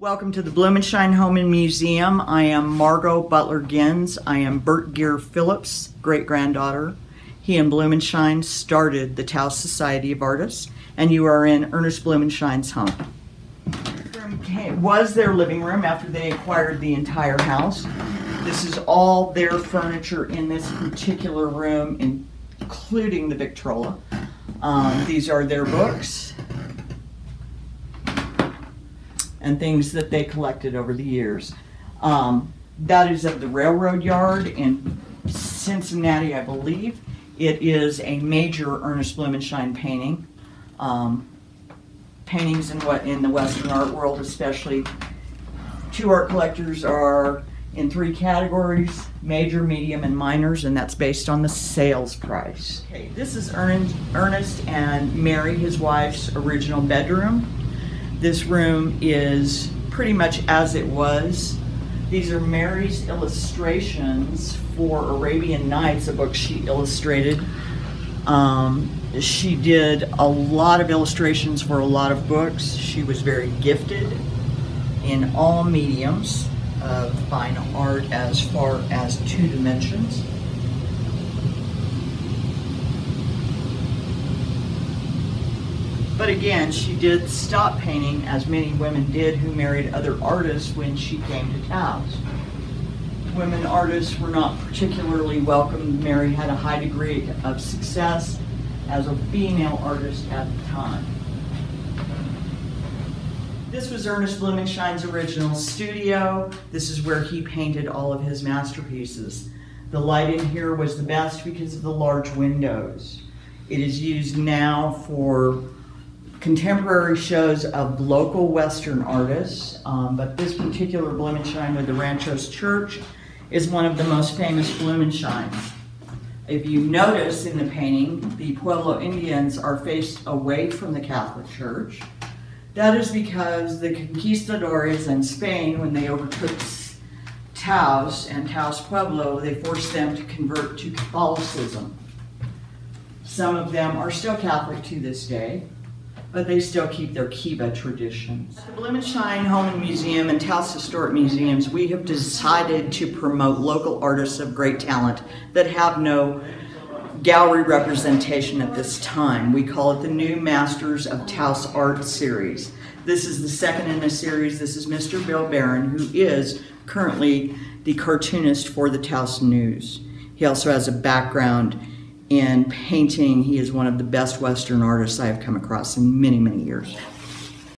Welcome to the Blumenschein Home and Museum. I am Margot Butler Gins. I am Bert Geer Phillips' great granddaughter. He and Blumenschein started the Taos Society of Artists, and you are in Ernest Blumenschein's home. Was their living room after they acquired the entire house. This is all their furniture in this particular room, including the Victrola. Um, these are their books and things that they collected over the years. Um, that is at the railroad yard in Cincinnati, I believe. It is a major Ernest Blumenschein painting. Um, paintings in what in the Western art world, especially, two art collectors are in three categories: major, medium, and minors, and that's based on the sales price. Okay, this is Ernest and Mary, his wife's original bedroom. This room is pretty much as it was. These are Mary's illustrations for Arabian Nights, a book she illustrated. Um, she did a lot of illustrations for a lot of books. She was very gifted in all mediums of fine art as far as two dimensions. But again, she did stop painting, as many women did who married other artists when she came to Taos. Women artists were not particularly welcome. Mary had a high degree of success as a female artist at the time. This was Ernest Blumenschein's original studio. This is where he painted all of his masterpieces. The light in here was the best because of the large windows. It is used now for contemporary shows of local Western artists, um, but this particular Blumenschein with the Ranchos Church is one of the most famous Blumenscheins. If you notice in the painting, the Pueblo Indians are faced away from the Catholic Church. That is because the conquistadores in Spain, when they overtook Taos and Taos Pueblo, they forced them to convert to Catholicism. Some of them are still Catholic to this day but they still keep their Kiva traditions. At the Blumenschein Home Museum and Taos Historic Museums, we have decided to promote local artists of great talent that have no gallery representation at this time. We call it the New Masters of Taos Art Series. This is the second in the series. This is Mr. Bill Barron, who is currently the cartoonist for the Taos News. He also has a background in painting. He is one of the best Western artists I have come across in many, many years.